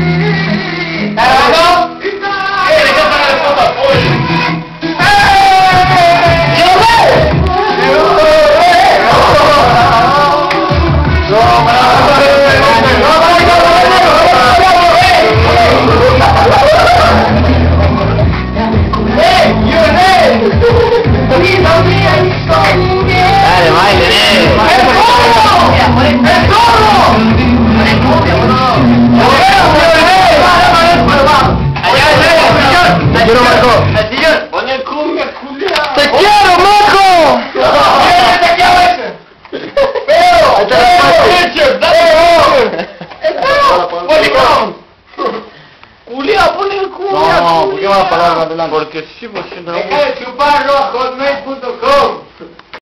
¿no? ¡Pero! Ahí está la ¡Pero! parte. ¡Pero! ¡Policón! ¡Julián, pone el cumbia, No, ¿por qué vas a parar cumbia! adelante? Porque si. Deja de chuparlo a hotmail.com